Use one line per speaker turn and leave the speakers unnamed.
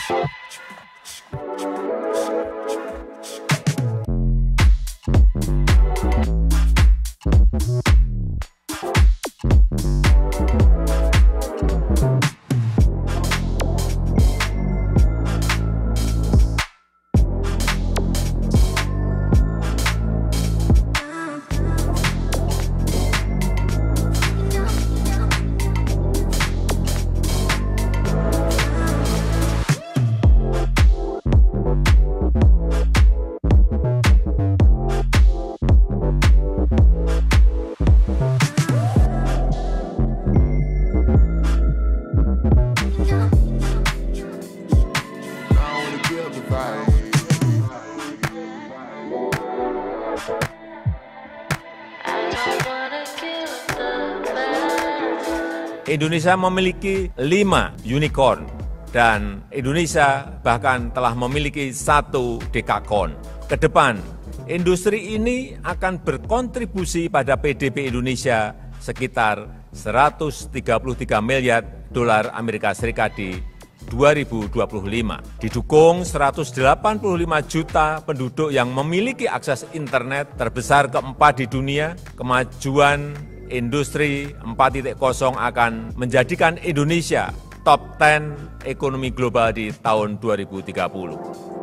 Tchau. Indonesia memiliki lima unicorn dan Indonesia bahkan telah memiliki satu dekakon. Ke depan, industri ini akan berkontribusi pada PDB Indonesia sekitar 133 miliar dolar Amerika Serikat di 2025. Didukung 185 juta penduduk yang memiliki akses internet terbesar keempat di dunia, kemajuan industri 4.0 akan menjadikan Indonesia top 10 ekonomi global di tahun 2030.